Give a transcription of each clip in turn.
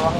luôn.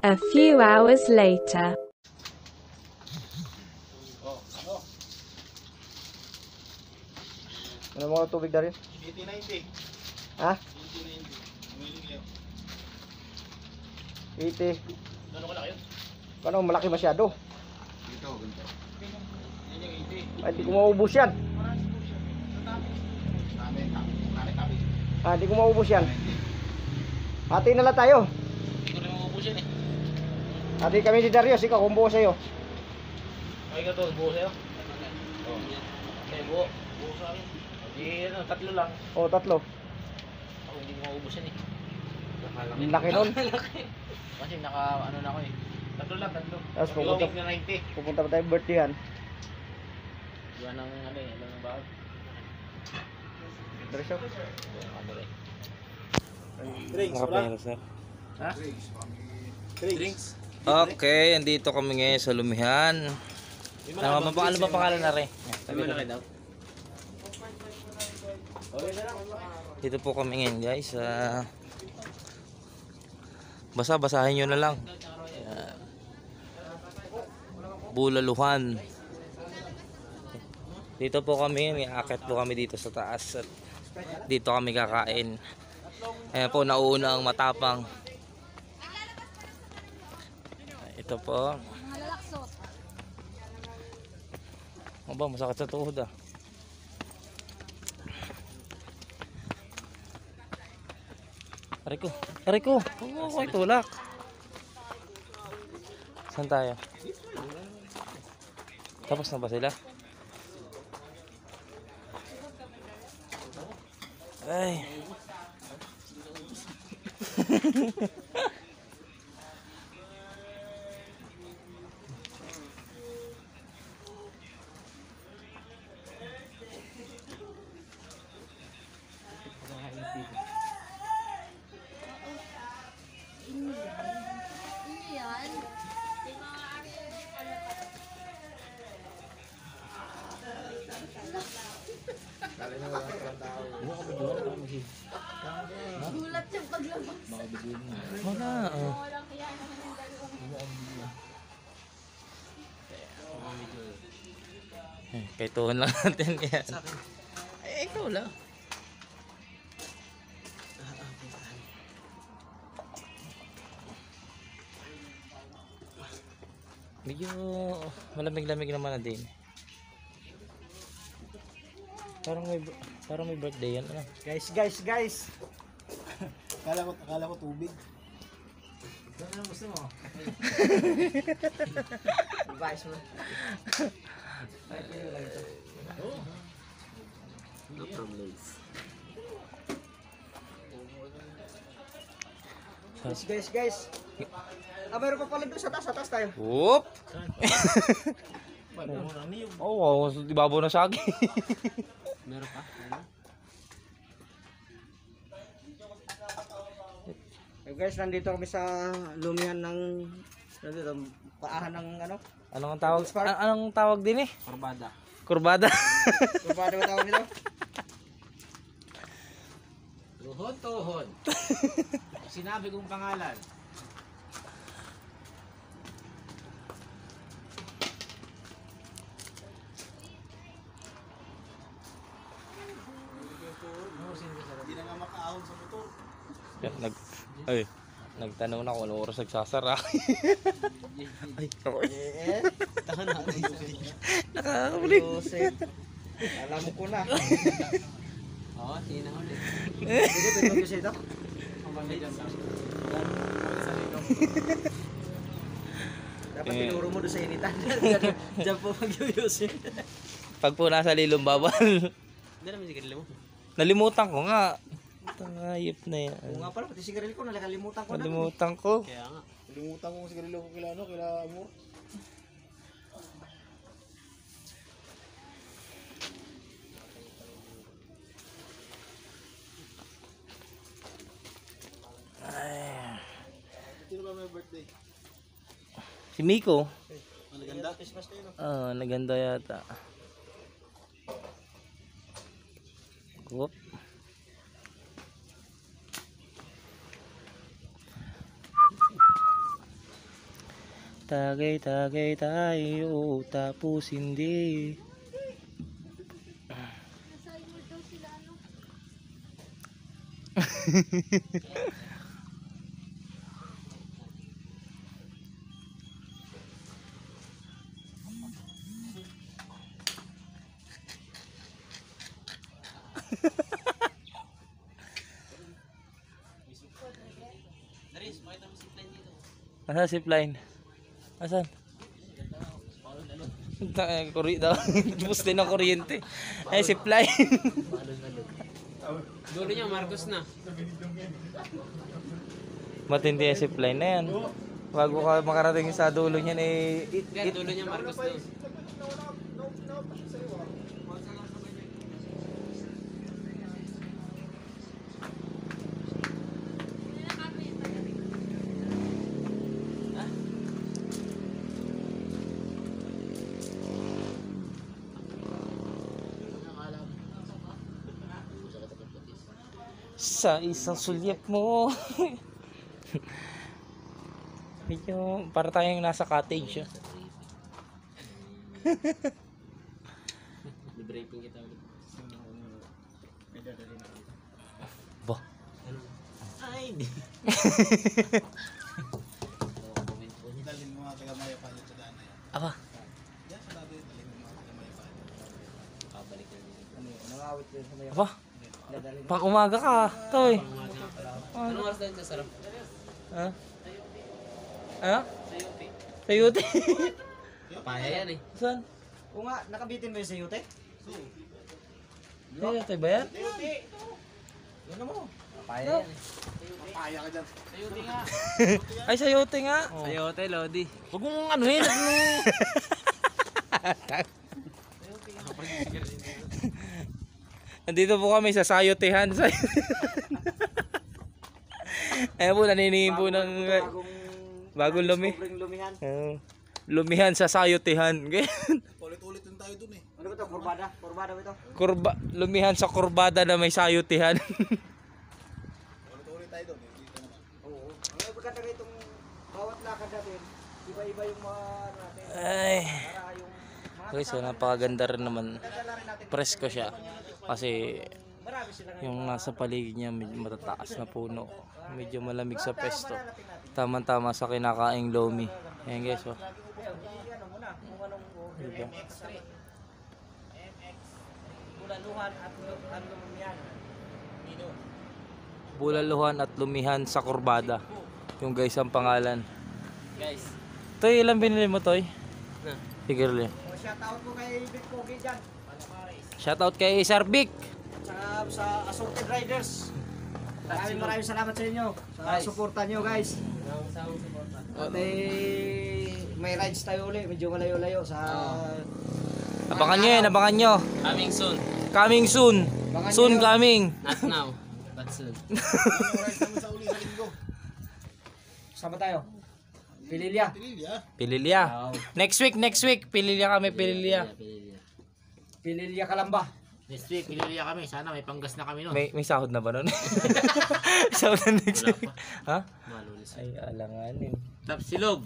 A few hours later. Ano mga tubig na rin? 80-90. Ha? 80-90. Umiling kayo. 80. Gano'n ka lang yun? Paano malaki masyado? Dito, ganito. Yan yung 80. Ay, hindi ko maubos yan. Ah, hindi ko maubos yan. Hati na lang tayo. Hindi ko rin maubos yan eh. Hati kami si Darius, ikaw kung buo sa'yo. Okay ka to, buo sa'yo? Oo. Okay, buo. Buo sa akin. Hindi, ano, tatlo lang. O, tatlo. Ako hindi ko maubos yan eh. Nakalaki. Ang laki nun. Kasi naka, ano na ako eh. Tatlo lang, tatlo. Tapos pupunta- Yung na 90. Pupunta pa tayo birthdayhan. Diyan ang ano eh, ano ng bawal. Eh. Drinks, wala? sir. Ha? Drinks. Okay, andito kami ngayon sa Lumihan. Ano ba, ano ba pangalan na rin? Sabi na daw. Dito po kami ngayon guys. sa basa basahin nyo na lang. Ayan. Bulaluhan. Dito po kami, akit po kami dito sa taas at dito kami kakain. Ayan po, nauna ang matapang. Ito po. Aba, masakit sa tuhod ah. Aray ko, aray oh, tulak. Saan tayo? Tapos na ba sila? Ay. Gulat siyang paglabas. Wala. Oh. Eh, kay tuhon lang natin yan. Eh, ikaw lang. Medyo malamig-lamig naman na din. Parang may parang may birthday yan. Ano? Guys, guys, guys. Akala ko, akala ko tubig. Ano gusto mo? Advice mo. Guys, guys, guys. Ah, mayroon pa pala doon sa taas, sa taas tayo. Whoop! Oo, oh, wow, ibabaw na sa akin. Eh, guys, nandito kami sa lumihan ng nandito, paahan ng ano? Anong tawag? a- anong tawag din eh? Kurbada. Kurbada. Paano ba tawag nito? Tuhod, tuhod. Sinabi kong pangalan. Yan, nag ay, nagtanong na kung anong oras nagsasara. ay, ako. Eh, Nakakabuli. Joseph. Alam ko na. Oo, sige na ulit. Hindi, pwede mo kasi ito. Dapat Eh. tinuro mo doon sa initan. Diyan po mag-yusin. Pag po nasa lilong bawal. Hindi naman sige mo. Nalimutan ko nga. Tangayip na yan. Oo nga pala, pati sigarilyo ko, nakalimutan ko na. Nalimutan ko. Kaya nga. Nalimutan ko kung sigarilyo ko kila ano, kila Amor. Sino ba may birthday? Si Miko. Maganda. Christmas kayo, no? Ah, naganda yata. Whoop. Tagay-tagay tayo, tapos hindi. Asan si Zipline? Asan? Kuri daw. Bus din ng kuryente. Ay, zipline. Dulo niya, Marcos na. Matindi yung zipline na yan. Bago ka makarating sa dulo niyan eh, Yan, dulo niya, Marcos doon. Sa isang sulyap mo. Medyo para tayong nasa cottage. ah. Debriefing kita ulit. Ba. Ay, hindi. Dalhin mo nga taga Maya Palit sa daan na yan. Aba. Yan, sa dati, dalhin mo nga taga Maya Palit. Pabalik na. Ano yun, nangawit yun sa Maya Aba. Pang umaga ka, toy. Anong oras tayo sa sarap? Ha? Ha? Sayuti. Papaya yan eh. Saan? Oo nga, nakabitin mo yung sayute? Sayuti ba yan? Ano mo? Papaya yan eh. Kaya ka dyan. Ay, sayuti nga. Sayote, Lodi. Huwag mong ano Nandito po kami sa Sayotehan. Ayan po, naniningin po ng bagong lumi. Sobrang lumihan. Lumihan sa Sayotehan. Ulit-ulit din tayo dun eh. Ano ba ito? Kurbada? Kurbada ba ito? Kurba, lumihan sa kurbada na may Sayotehan. Ulit-ulit tayo dun. Naman. Oo. Ang maganda itong bawat lakad natin, iba-iba yung mga natin. Ay. Para yung mga Okay, so napakaganda rin naman. Presko siya. Kasi yung nasa paligid niya medyo matataas na puno. Medyo malamig sa pesto. Tama-tama sa kinakaing lomi. Ayan guys, oh. Diba? MX3. MX. Bulaluhan at lumihan. Bulaluhan at lumihan sa kurbada. Yung guys ang pangalan. Guys. Toy, ilan binili mo, Toy? Figure O shout out ko kay Big Pogi dyan. Shoutout kay Sir Vic. Tsaka sa Assorted Riders. Maraming maraming salamat sa inyo. Sa suporta nyo guys. At eh, may rides tayo ulit. Medyo malayo-layo sa... Abangan nyo yan, abangan nyo. Coming soon. Coming soon. Abangan Soon nyo. coming. Not now, but soon. Sama tayo. Pililya. Pililya. Next week, next week. Pililya kami, Pililya. Pililya Kalamba. Next week, pililiya kami. Sana may panggas na kami nun. May, may sahod na ba nun? sahod na next Wala week. pa. Ha? Malulis. Ay, alanganin. Tap silog.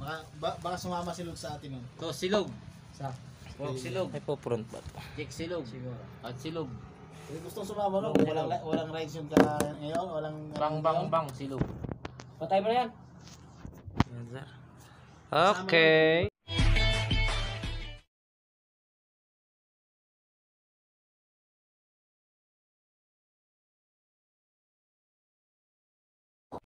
Baka, ba, baka sumama silog sa atin nun. To silog. Sa? Pork silog. Ay po front ba? Chick silog. At silog. Eh, gusto sumama no? Walang, walang rides yung ka ngayon. Walang... Bang bang bang silog. Patay mo na yan. Okay.